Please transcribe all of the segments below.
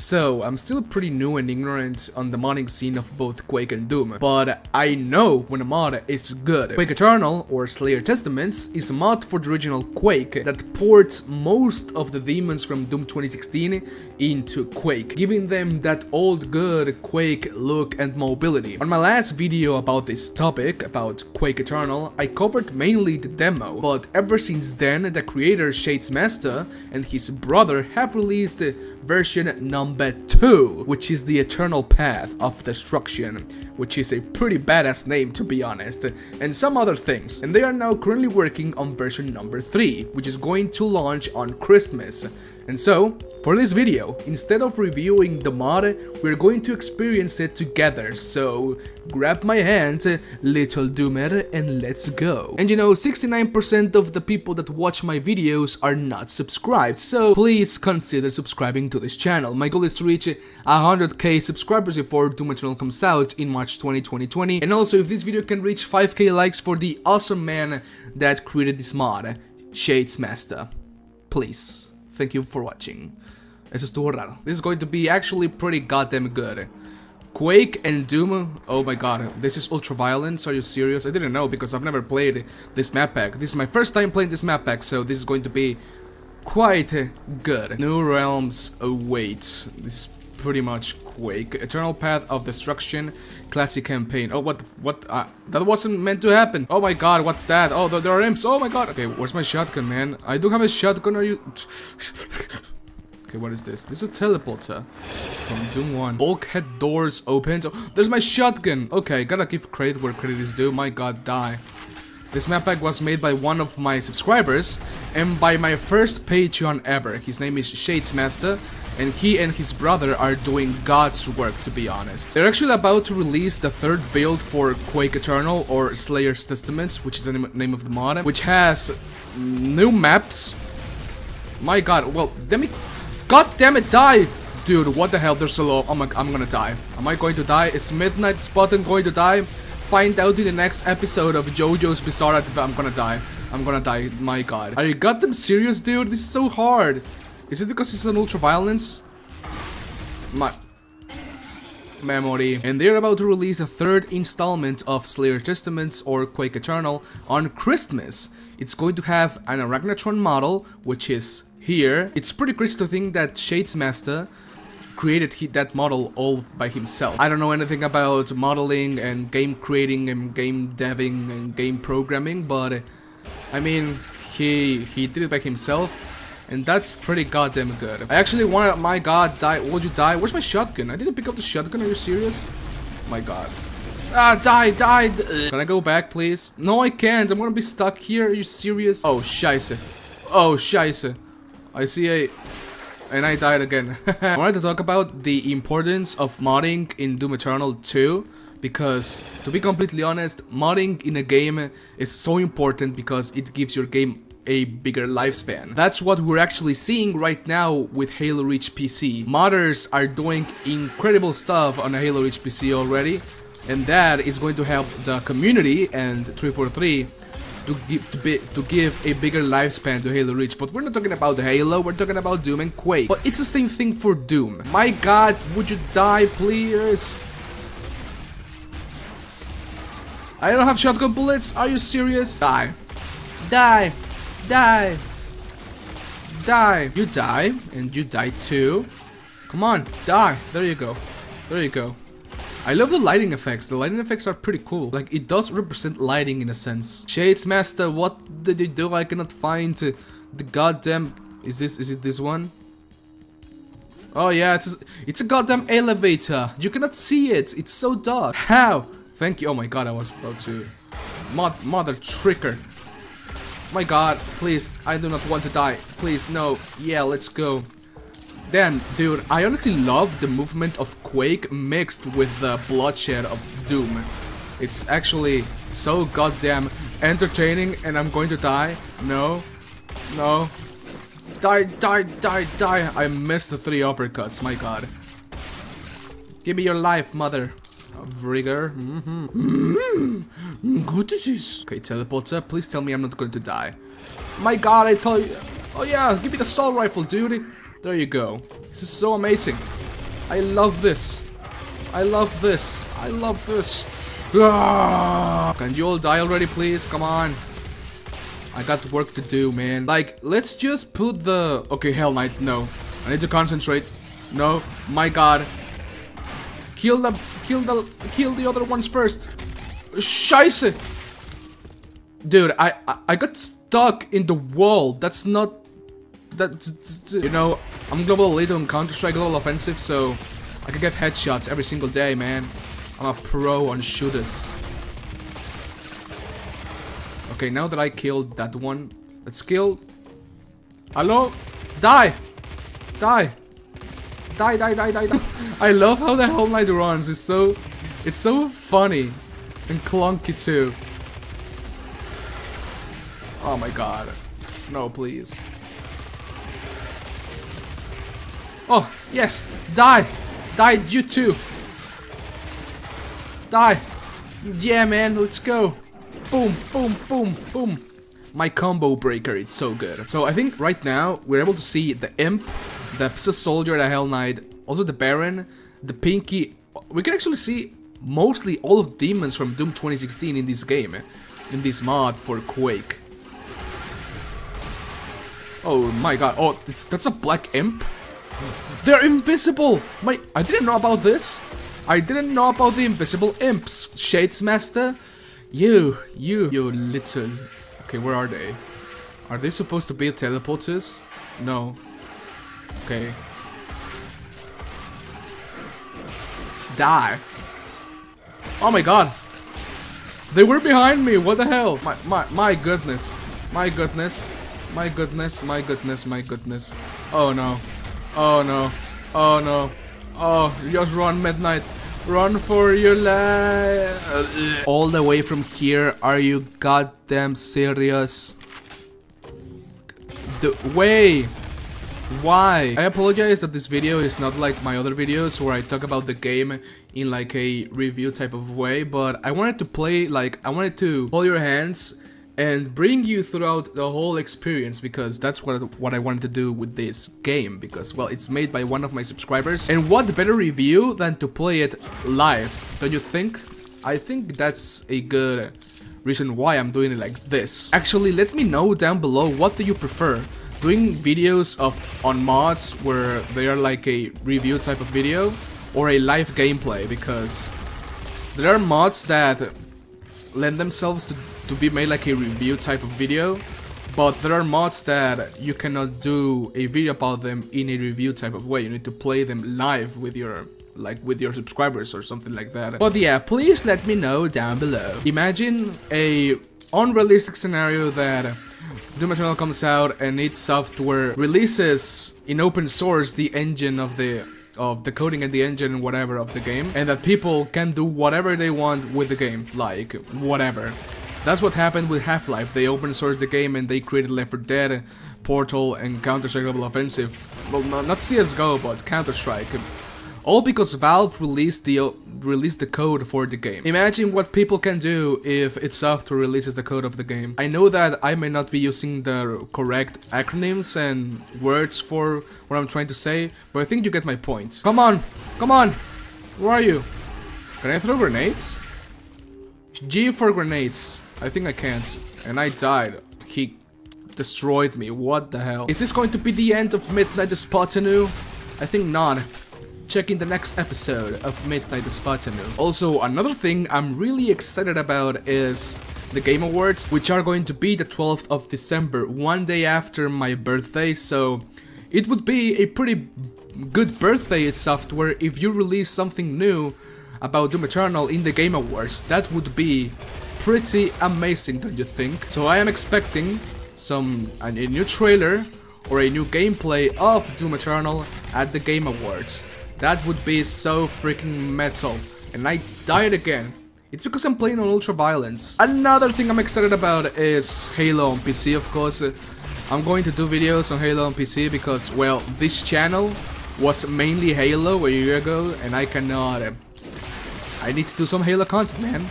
So, I'm still pretty new and ignorant on the modding scene of both Quake and Doom, but I know when a mod is good. Quake Eternal, or Slayer Testaments, is a mod for the original Quake that ports most of the demons from Doom 2016 into Quake, giving them that old good Quake look and mobility. On my last video about this topic, about Quake Eternal, I covered mainly the demo, but ever since then, the creator Shadesmaster and his brother have released version number 2, which is the Eternal Path of Destruction, which is a pretty badass name to be honest, and some other things. And they are now currently working on version number 3, which is going to launch on Christmas. And so, for this video, instead of reviewing the mod, we're going to experience it together, so grab my hand, little doomer, and let's go. And you know, 69% of the people that watch my videos are not subscribed, so please consider subscribing to this channel. My goal is to reach 100k subscribers before Doom Eternal comes out in March 2020, and also if this video can reach 5k likes for the awesome man that created this mod, Shadesmaster. Please. Thank you for watching. Eso estuvo raro. This is going to be actually pretty goddamn good. Quake and Doom, oh my god, this is ultra violence, are you serious? I didn't know because I've never played this map pack. This is my first time playing this map pack, so this is going to be quite good. New realms await. This is pretty much Quake. Eternal Path of Destruction, classic campaign. Oh, what, what, uh, that wasn't meant to happen. Oh my god, what's that? Oh, there are imps. Oh my god. Okay, where's my shotgun, man? I do have a shotgun, are you... Okay, what is this? This is teleporter from Doom 1. Bulkhead doors opened. Oh, there's my shotgun. Okay, gotta give credit where credit is due. My god, die. This map pack was made by one of my subscribers and by my first Patreon ever. His name is Shadesmaster and he and his brother are doing God's work to be honest. They're actually about to release the third build for Quake Eternal or Slayer's Testaments, which is the name of the mod, which has new maps. My god, well, let me God damn it, die! Dude, what the hell, they're so low. I'm, I'm gonna die. Am I going to die? Is Midnight Spartan going to die? Find out in the next episode of JoJo's Bizarre Adventure. I'm gonna die. I'm gonna die. My god. Are you goddamn serious, dude? This is so hard. Is it because it's an ultra violence? My memory. And they're about to release a third installment of Slayer Testaments or Quake Eternal on Christmas. It's going to have an Arachnotron model, which is here, it's pretty crazy to think that Shadesmaster created that model all by himself. I don't know anything about modeling and game creating and game deving and game programming, but I mean, he he did it by himself, and that's pretty goddamn good. I actually wanted, my god, die, would you die? Where's my shotgun? I didn't pick up the shotgun, are you serious? My god. Ah, die, die! Can I go back, please? No, I can't, I'm gonna be stuck here, are you serious? Oh, scheisse. Oh, scheisse. I see a... And I died again. I wanted to talk about the importance of modding in Doom Eternal 2 because, to be completely honest, modding in a game is so important because it gives your game a bigger lifespan. That's what we're actually seeing right now with Halo Reach PC. Modders are doing incredible stuff on a Halo Reach PC already, and that is going to help the community and 343 to give, to, be, to give a bigger lifespan to Halo Reach. But we're not talking about Halo, we're talking about Doom and Quake. But it's the same thing for Doom. My god, would you die, please? I don't have shotgun bullets, are you serious? Die. Die. Die. Die. You die, and you die too. Come on, die. There you go. There you go. I love the lighting effects. The lighting effects are pretty cool. Like, it does represent lighting in a sense. Shades Master, what did you do? I cannot find the goddamn... Is this, is it this one? Oh yeah, it's a, it's a goddamn elevator. You cannot see it. It's so dark. How? Thank you. Oh my god, I was about to... Mod, mother tricker. My god, please, I do not want to die. Please, no. Yeah, let's go. Damn, dude, I honestly love the movement of Quake mixed with the bloodshed of Doom. It's actually so goddamn entertaining and I'm going to die. No. No. Die, die, die, die. I missed the three uppercuts, my god. Give me your life, mother rigor. Mm -hmm. Mm -hmm. Good disease. Okay, teleporter, please tell me I'm not going to die. My god, I tell you. Oh yeah, give me the assault rifle, dude. There you go. This is so amazing. I love this. I love this. I love this. Ah! Can you all die already, please? Come on. I got work to do, man. Like, let's just put the... Okay, Hell Knight, no. I need to concentrate. No, my god. Kill the... Kill the... Kill the other ones first. Scheiße! Dude, I, I, I got stuck in the wall. That's not... That's... You know, I'm global elite on Counter-Strike Global Offensive, so... I can get headshots every single day, man. I'm a pro on shooters. Okay, now that I killed that one, let's kill... Hello? Die! Die! Die, die, die, die, die. I love how the Hell Knight runs. It's so... It's so funny. And clunky too. Oh my god. No, please. Oh, yes! Die! Die, you too! Die! Yeah, man, let's go! Boom, boom, boom, boom! My combo breaker, it's so good. So I think right now, we're able to see the Imp, the Pizza Soldier, the Hell Knight, also the Baron, the Pinky. We can actually see mostly all of demons from Doom 2016 in this game, eh? in this mod for Quake. Oh my god, oh, that's a Black Imp? They're invisible! My, I didn't know about this. I didn't know about the invisible imps. Shades Master? You, you, you little... Okay, where are they? Are they supposed to be teleporters? No. Okay. Die. Oh my god. They were behind me. What the hell? My, my, my goodness. My goodness. My goodness. My goodness. My goodness. Oh no. Oh no. Oh no. Oh, just run, Midnight. Run for your life. All the way from here, are you goddamn serious? The way. Why? I apologize that this video is not like my other videos where I talk about the game in like a review type of way, but I wanted to play like, I wanted to hold your hands and bring you throughout the whole experience because that's what what I wanted to do with this game because well it's made by one of my subscribers. And what better review than to play it live don't you think? I think that's a good reason why I'm doing it like this. Actually let me know down below what do you prefer doing videos of on mods where they are like a review type of video or a live gameplay because there are mods that lend themselves to to be made like a review type of video but there are mods that you cannot do a video about them in a review type of way. You need to play them live with your like with your subscribers or something like that. But yeah please let me know down below. Imagine a unrealistic scenario that Doom Eternal comes out and id Software releases in open source the engine of the of the coding and the engine whatever of the game and that people can do whatever they want with the game like whatever that's what happened with Half-Life. They open sourced the game and they created Left 4 Dead, Portal, and Counter-Strike Global Offensive. Well, no, not CSGO, but Counter-Strike. All because Valve released the released the code for the game. Imagine what people can do if id Software releases the code of the game. I know that I may not be using the correct acronyms and words for what I'm trying to say, but I think you get my point. Come on, come on, where are you? Can I throw grenades? G for grenades. I think I can't. And I died. He destroyed me. What the hell? Is this going to be the end of Midnight the Spartan? I think not. Check in the next episode of Midnight the Spartan. Also, another thing I'm really excited about is the Game Awards, which are going to be the 12th of December, one day after my birthday, so it would be a pretty good birthday software if you release something new about Doom Eternal in the Game Awards. That would be pretty amazing, don't you think? So I am expecting some a new trailer or a new gameplay of Doom Eternal at the Game Awards. That would be so freaking metal. And I died again. It's because I'm playing on Ultra Violence. Another thing I'm excited about is Halo on PC, of course. I'm going to do videos on Halo on PC because, well, this channel was mainly Halo a year ago and I cannot... Uh, I need to do some Halo content, man.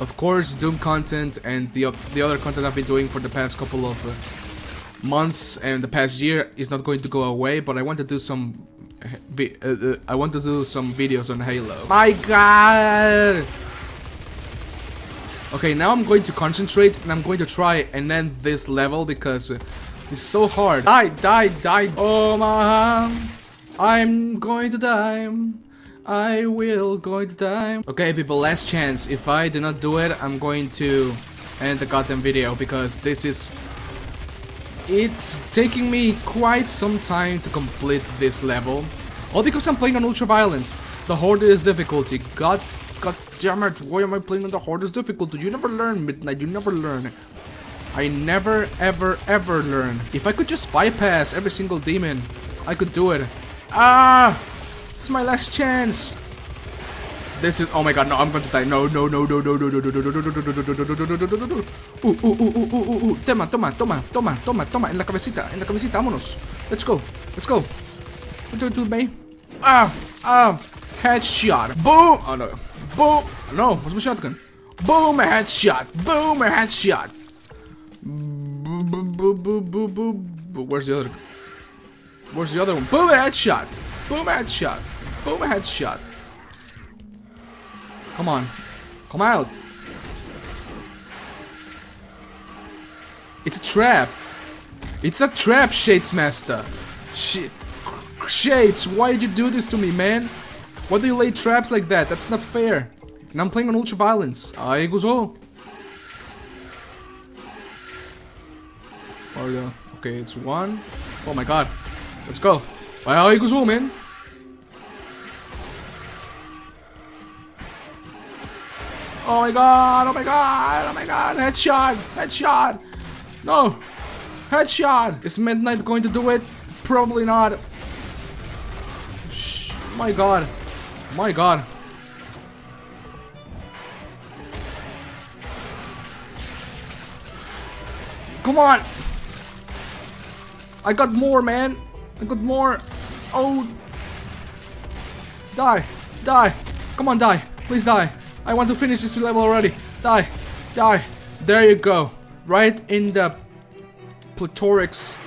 Of course, Doom content and the, the other content I've been doing for the past couple of uh, months and the past year is not going to go away, but I want to do some uh, uh, I want to do some videos on Halo. My god! Okay, now I'm going to concentrate and I'm going to try and end this level because it's so hard. Die, die, die. Oh my, I'm going to die. I will going to die. Okay, people, last chance. If I do not do it, I'm going to end the goddamn video because this is... It's taking me quite some time to complete this level. All because I'm playing on Ultra Violence. The hardest difficulty. God God damn it, why am I playing on the hardest difficulty? You never learn, Midnight, you never learn. I never, ever, ever learn. If I could just bypass every single demon, I could do it. Ah! Is my last chance. This is oh my god, no, I'm going to die. No, no, no, no, no, no, no, no, no, no, no, no, no, no, no, no, no, no. Uh, uh, uh, uh, uh, uh, uh. Toma, toma, toma, toma, toma, toma. En la cabecita, en la cabecita, vámonos. Let's go, let's go. Do it to me. Ah, ah. Headshot. Boom. Oh no. Boom! No, what's my shotgun? Boom! A headshot! Boom! A headshot! Boom! Boom! Boom! Boom! Boom! Where's the other? Where's the other one? Boom! A headshot! Boom! A headshot! Boom! A headshot! Come on, come out! It's a trap. It's a trap, Shades Master. Sh Shades, why did you do this to me, man? Why do you lay traps like that? That's not fair. And I'm playing on Ultra Violence. Aí, gozou. Olha. Okay, it's one. Oh my god. Let's go. Aí, gozou, man. Oh my god, oh my god, oh my god, headshot, headshot. No, headshot. Is Midnight going to do it? Probably not. Shh, my god. My god. Come on. I got more, man. I got more. Oh. Die. Die. Come on, die. Please die. I want to finish this level already. Die. Die. There you go. Right in the Platorix.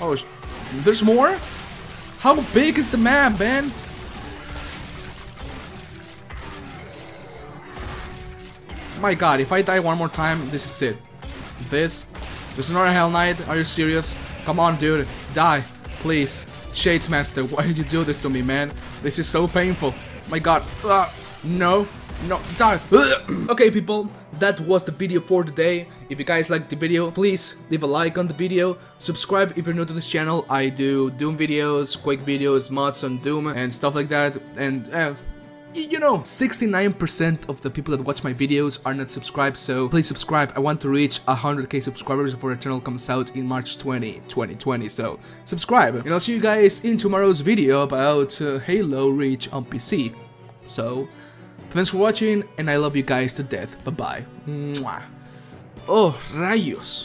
Oh, there's more? How big is the map, man? My god, if I die one more time, this is it. This, there's another Hell Knight, are you serious? Come on, dude, die, please. Shades Master, why did you do this to me, man? This is so painful. My god, uh, no, no, okay, people, that was the video for today. If you guys liked the video, please leave a like on the video. Subscribe if you're new to this channel. I do Doom videos, Quake videos, mods on Doom, and stuff like that. And, uh, you know, 69% of the people that watch my videos are not subscribed, so please subscribe. I want to reach 100k subscribers before the channel comes out in March 20, 2020, so subscribe. And I'll see you guys in tomorrow's video about uh, Halo Reach on PC. So, thanks for watching, and I love you guys to death. Bye-bye. Oh, rayos.